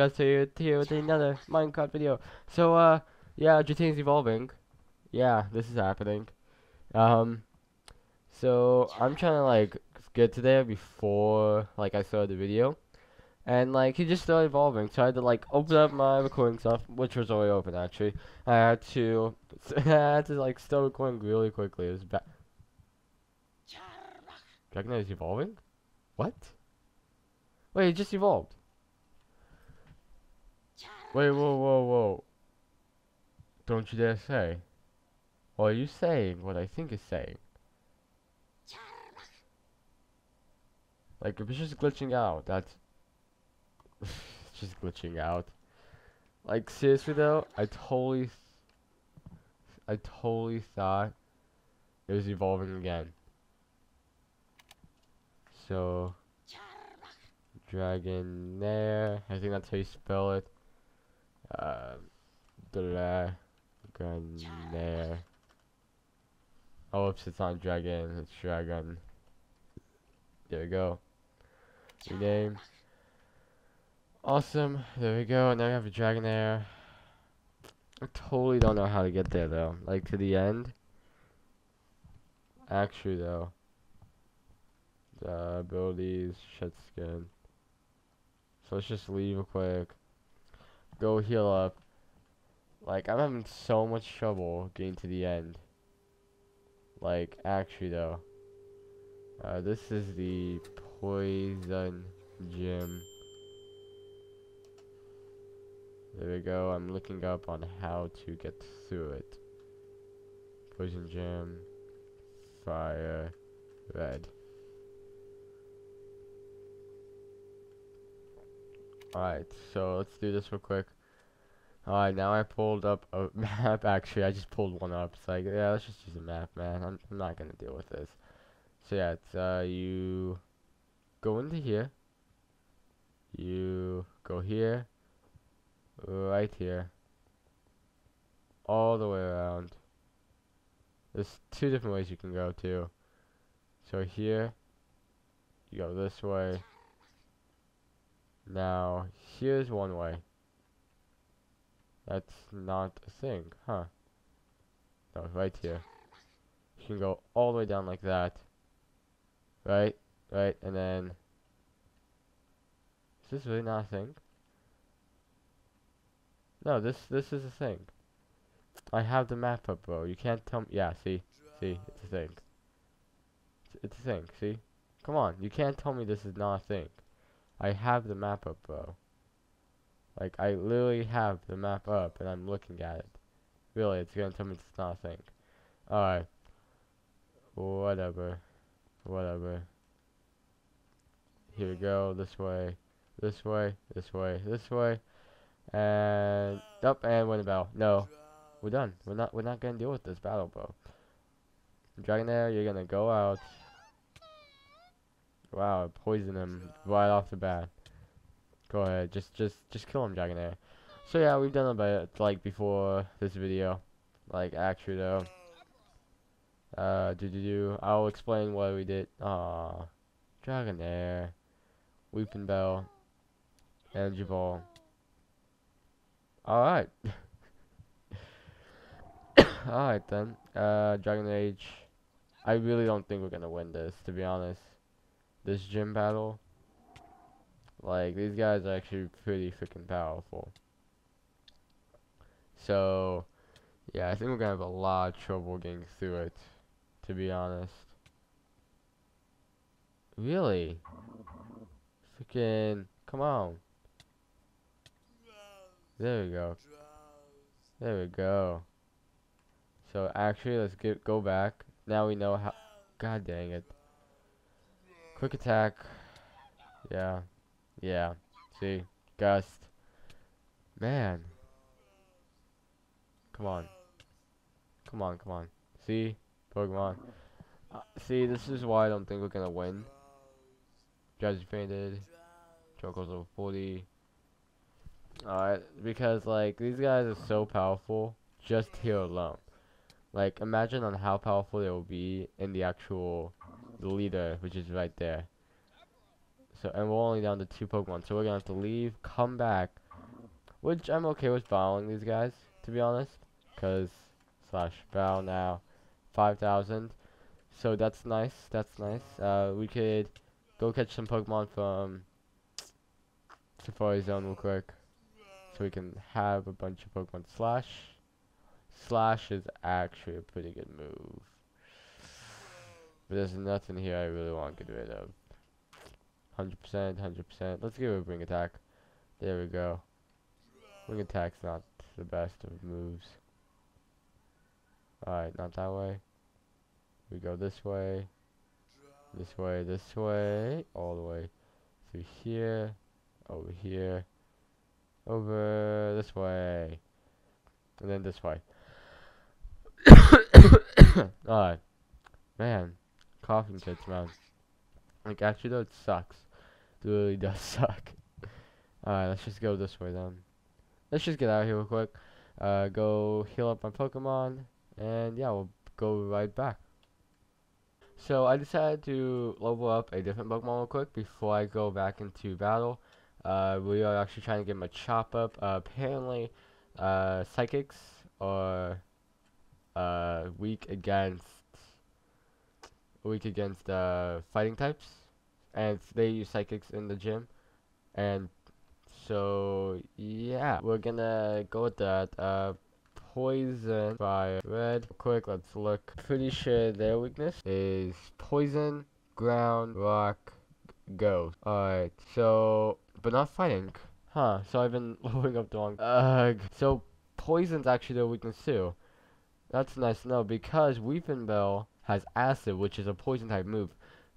guys here with another Minecraft video. So, uh, yeah, GTA's evolving. Yeah, this is happening. Um, so, I'm trying to, like, get to there before, like, I started the video. And, like, he just started evolving, so I had to, like, open up my recording stuff, which was already open, actually. I had to, I had to, like, start recording really quickly. It was bad. Dragonite is evolving? What? Wait, it just evolved. Wait, whoa, whoa, whoa. Don't you dare say. Or are you saying what I think is saying? Like, if it's just glitching out, that's... just glitching out. Like, seriously though, I totally... I totally thought it was evolving again. So... Dragonair. I think that's how you spell it. Uh, Dragon there. Oh, oops, it's not dragon, it's dragon. There we go. Rename. Awesome. There we go. Now we have a Dragonair. I totally don't know how to get there though. Like to the end. Actually though. The abilities, shed skin. So let's just leave quick. Go heal up. Like, I'm having so much trouble getting to the end. Like, actually, though. Uh, this is the poison gym. There we go. I'm looking up on how to get through it. Poison gym. Fire. Red. Alright, so let's do this real quick. Alright, now I pulled up a map. Actually, I just pulled one up. It's like, yeah, let's just use a map, man. I'm, I'm not gonna deal with this. So yeah, it's, uh, you go into here. You go here. Right here. All the way around. There's two different ways you can go, too. So here, you go this way. Now, here's one way. That's not a thing, huh? No, right here. You can go all the way down like that. Right? Right, and then... Is this really not a thing? No, this this is a thing. I have the map up, bro. You can't tell me... Yeah, see? See? It's a thing. It's, a thing, see? Come on, you can't tell me this is not a thing. I have the map up, bro. Like, I literally have the map up, and I'm looking at it. Really, it's gonna tell me it's not a thing. Alright. Whatever. Whatever. Here we go, this way, this way, this way, this way. And, up, and win the battle. No. We're done. We're not, we're not gonna deal with this battle, bro. Dragonair, you're gonna go out. Wow, poison him right off the bat. Go ahead, just just just kill him, Dragonair. So yeah, we've done a bit like before this video. Like actually though. Uh do do do I'll explain what we did. Ah Dragonair. Weepinbell. Energy Ball. Alright. Alright then. Uh Dragon Rage. I really don't think we're gonna win this, to be honest this gym battle. Like, these guys are actually pretty freaking powerful. So, yeah, I think we're gonna have a lot of trouble getting through it, to be honest. Really? Freaking, come on. There we go. There we go. So actually, let's get go back. Now we know how. God dang it. Quick attack. Yeah. Yeah. See? Gust. Man. Come on. Come on, come on. See? Pokemon. Uh, see, this is why I don't think we're gonna win. Judge fainted. Choco's level 40. Alright, because, like, these guys are so powerful just here alone. Like, imagine on how powerful they will be in the actual leader, which is right there. So, and we're only down to two Pokemon, so we're gonna have to leave, come back, which I'm okay with battling these guys, to be honest, because slash bow now, 5,000. So that's nice. That's nice. Uh, we could go catch some Pokemon from Safari Zone real quick, so we can have a bunch of Pokemon. Slash, Slash is actually a pretty good move. But there's nothing here I really want to get rid of. 100%, 100%. Let's give it a Wing Attack. There we go. Wing Attack's not the best of moves. Alright, not that way. We go this way. This way, this way. All the way through here. Over here. Over this way. And then this way. Alright. Man coughing fits, man. Like, actually, though, it sucks. Really does suck. Alright, let's just go this way, then. Let's just get out of here real quick. Uh, go heal up my Pokemon. And, yeah, we'll go right back. So, I decided to level up a different Pokemon real quick before I go back into battle. Uh, we are actually trying to get Machop up. Uh, apparently, uh, Psychics are uh, weak against weak against uh, fighting types, and they use psychics in the gym, and so yeah, we're gonna go with that. Uh, poison fire red. Quick, let's look. Pretty sure their weakness is poison, ground, rock, go. Alright, so but not fighting. Huh, so I've been loading up the wrong. Ugh. So poison's actually their weakness too. That's nice to know because Weepinbell has Acid, which is a poison type move.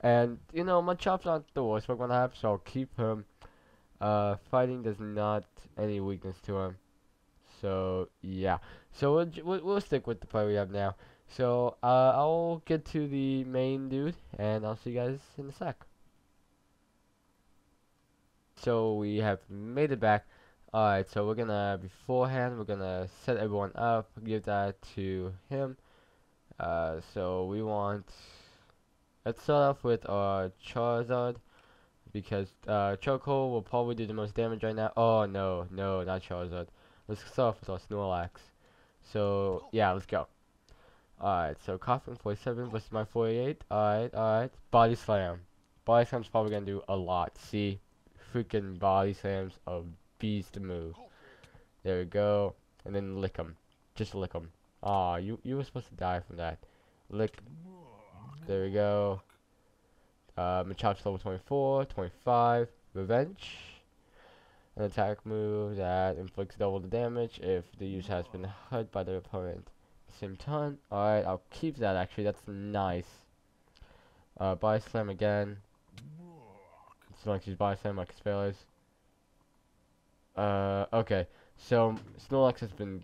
And, you know, Machop's not the worst Pokemon I have, so I'll keep him. Uh, fighting does not any weakness to him. So, yeah. So, we'll, we'll, stick with the player we have now. So, uh, I'll get to the main dude, and I'll see you guys in a sec. So, we have made it back. Alright, so we're gonna, beforehand, we're gonna set everyone up, give that to him. Uh, so we want, let's start off with our Charizard, because uh, will probably do the most damage right now. Oh, no, no, not Charizard. Let's start off with our Snorlax. So, yeah, let's go. Alright, so Koffing 47 versus my 48. Alright, alright. Body Slam. Body Slam's probably gonna do a lot. See? Freaking Body Slam's a beast move. There we go. And then lick him. Just lick him. Aw, you you were supposed to die from that. Lick. There we go. Uh, level 24, 25. Revenge. An attack move that inflicts double the damage if the user has been hurt by the opponent. Same time. Alright, I'll keep that actually. That's nice. Uh, Body Slam again. Snorlax use Body Slam like his Uh, okay. So, Snorlax has been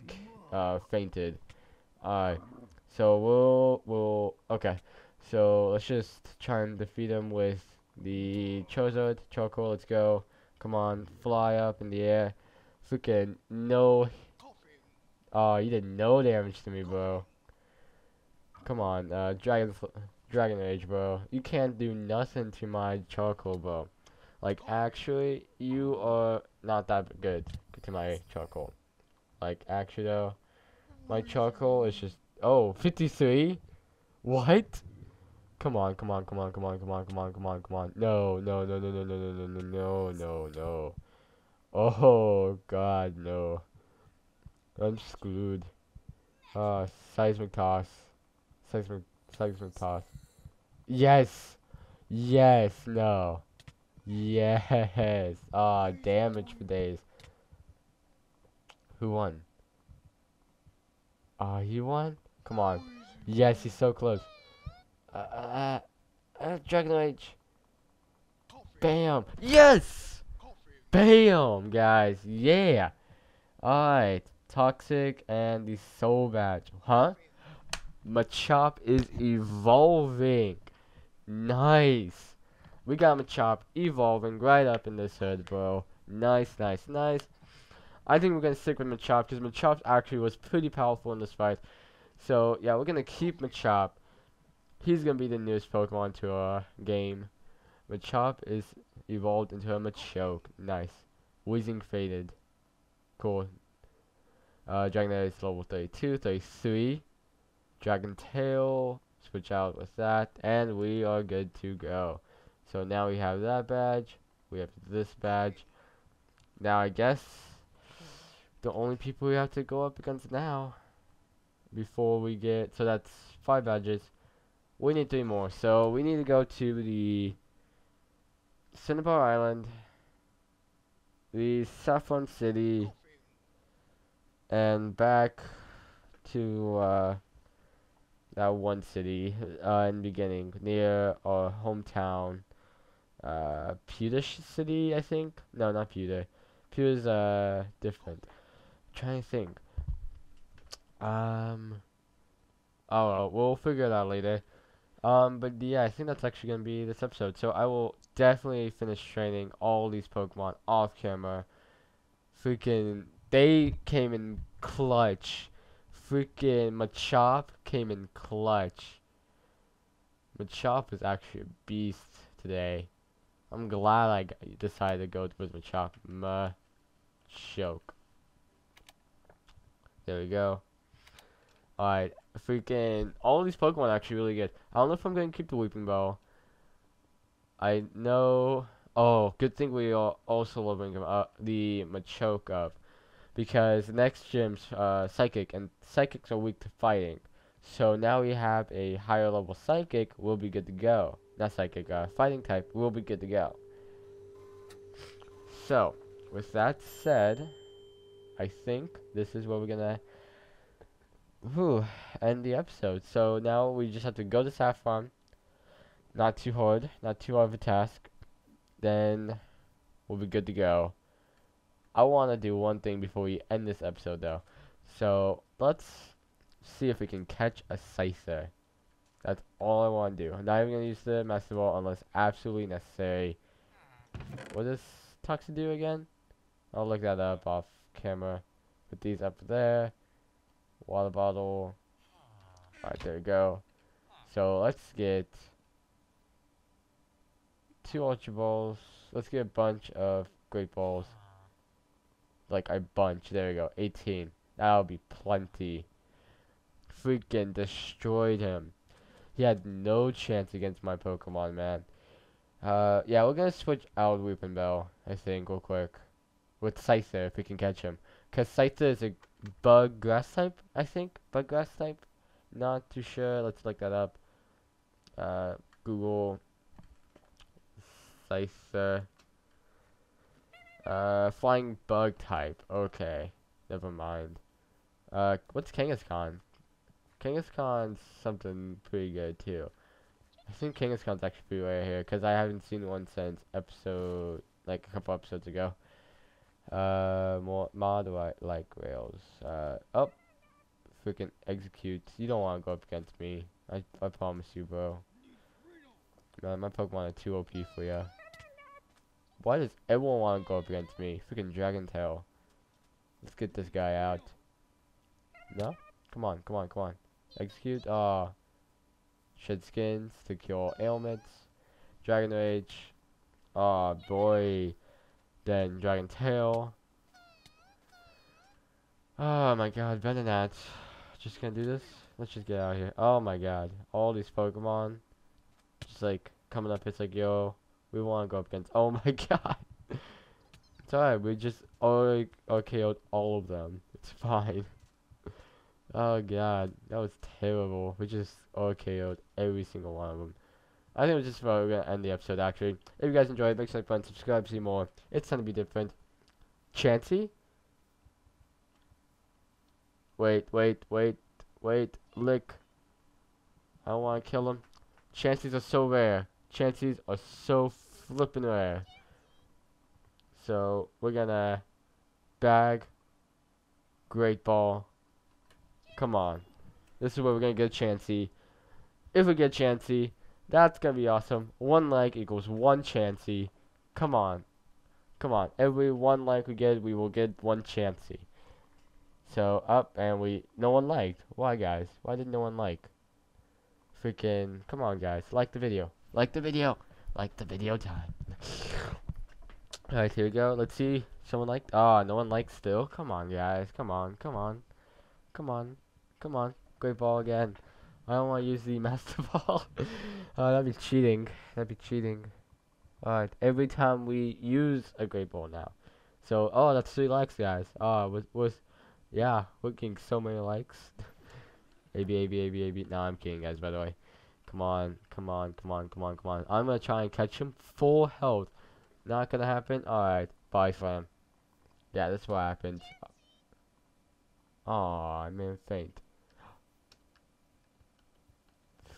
uh, fainted. Alright. So we'll we'll okay. So let's just try and defeat him with the Charizard. Choco, let's go. Come on, fly up in the air. Freaking no Oh, you did no damage to me, bro. Come on, uh Dragon Dragon Rage, bro. You can't do nothing to my charcoal, bro. Like actually you are not that good to my charcoal. Like actually though my charcoal is just oh 53. What? Come on, come on, come on, come on, come on, come on, come on, come on. No, no, no, no, no, no, no, no, no, no, no. Oh God, no. I'm screwed. Ah, uh, seismic toss. Seismic, seismic toss. Yes. Yes. No. Yes. Ah, damage for days. Who won? Oh, he won? Come on. Yes, he's so close. Uh, uh, uh, Dragon Rage. Bam. Yes! Bam, guys. Yeah. Alright. Toxic and the Soul Badge. Huh? Machop is evolving. Nice. We got Machop evolving right up in this hood, bro. Nice, nice, nice. I think we're going to stick with Machop because Machop actually was pretty powerful in this fight. So, yeah, we're going to keep Machop. He's to be the newest Pokemon to our game. Machop is evolved into a Machoke. Nice. Weezing faded. Cool. Uh, Dragonite is level 32, 33. Dragon Tail, switch out with that, and we are good to go. So now we have that badge, we have this badge. Now I guess the only people we have to go up against now before we get, so that's five badges. We need three more, so we need to go to the Cinnabar Island, the Saffron City, and back to uh, that one city uh, in the beginning near our hometown, uh, Pewter City, I think. No, not Pewter. Pewter's uh different. I'm trying to think. Um. Oh, we'll figure it out later. Um, but yeah, I think that's actually gonna be this episode. So I will definitely finish training all these Pokemon off camera. Freaking, they came in clutch. Freaking Machop came in clutch. Machop is actually a beast today. I'm glad I decided to go with Machop. Machoke. There we go. Alright, freaking, all these Pokemon are actually really good. I don't know if I'm to keep the Weepinbell. I know, oh, good thing we are also leveling uh, the Machoke up. Because next gym's uh, Psychic, and Psychics are weak to fighting. So now we have a higher level Psychic, we'll be good to go. Not Psychic, uh, Fighting type, we'll be good to go. So, with that said, I think this is where we're gonna whew, end the episode. So now we just have to go to Saffron. Not too hard, not too hard of a task. Then we'll be good to go. I want to do one thing before we end this episode though. So let's see if we can catch a Scyther. That's all I want to do. I'm not even going to use the Master Ball unless absolutely necessary. What does Toxin do again? I'll look that up off camera. Put these up there. Water bottle. Alright, there we go. So let's get two Ultra Balls. Let's get a bunch of Great Balls. Like a bunch. There we go. 18. That'll be plenty. Freaking destroyed him. He had no chance against my Pokemon, man. Uh, yeah, we're gonna switch out Weepinbell, I think, real quick. With Scyther, if we can catch him. Because Scyther is a bug grass type, I think. Bug grass type. Not too sure. Let's look that up. Uh, Google Scyther. Uh, flying bug type. Okay. Never mind. Uh, what's Kangaskhan? Kangaskhan's something pretty good too. I think Kangaskhan's actually pretty rare here because I haven't seen one since episode, like a couple episodes ago. Uh, more mod I like rails. Uh, up, oh, freaking execute. You don't want to go up against me. I I promise you, bro. Man, my Pokemon are too OP for ya. Why does everyone want to go up against me? Freaking Dragon Tail. Let's get this guy out. No? Come on, come on, come on. Execute. Ah. Uh, shed skins to cure ailments. Dragon Rage. Ah, oh, boy. Then Dragon Tail. Oh my god, Venonat. Just gonna do this? Let's just get out of here. Oh my god. All these Pokemon. Just like coming up, it's like, yo, we wanna go up against oh my god. it's alright, we just oh, all OKO'd all of them. It's fine. oh god, that was terrible. We just OKO'd every single one of them. I think was just about we're gonna end the episode actually. If you guys enjoyed, make sure to like, subscribe, see more. It's gonna be different. Chansey? Wait, wait, wait, wait, lick. I don't wanna kill him. Chanseys are so rare. Chanseys are so flippin' rare. So we're gonna bag great ball. Come on. This is where we're gonna get Chansey. If we get Chansey, that's going to be awesome. One like equals one Chansey. Come on. Come on. Every one like we get, we will get one Chansey. So, up, and we... No one liked. Why, guys? Why did no one like? Freaking... Come on, guys. Like the video. Like the video. Like the video time. Alright, here we go. Let's see. Someone liked. Oh, no one liked still. Come on, guys. Come on. Come on. Come on. Come on. Great ball again. I don't want to use the master ball. oh, that'd be cheating. That'd be cheating. Alright, every time we use a great ball now. So, oh, that's three likes, guys. Oh, was, was, yeah, we're getting so many likes. A B A B A B A B. No, I'm kidding, guys, by the way. Come on, come on, come on, come on, come on. I'm gonna try and catch him full health. Not gonna happen? Alright, bye, Slam. Yeah, that's what happened. Oh, I made him faint.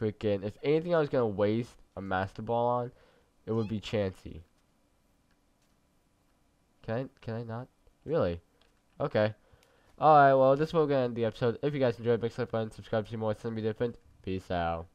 Freaking, if anything I was gonna waste a Master Ball on, it would be Chansey. Can I, can I not? Really? Okay. Alright, well, this we're going to end the episode. If you guys enjoyed, make sure to button, subscribe to see more, something different. Peace out.